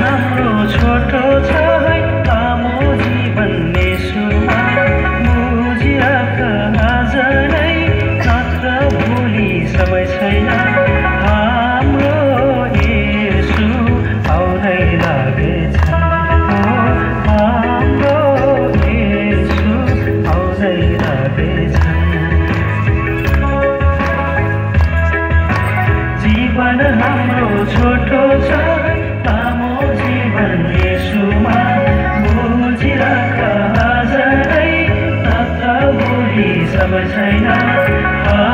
हाम्रो छोटो छ है लामो जीवन यसोमा बुझिराख आज नै नत्र भोलि समय छैन। हाम्रो यसु आउँदै लागेछ। हाम्रो यसु आउँदै लागेछ। जीवन हाम्रो छोटो छ छैन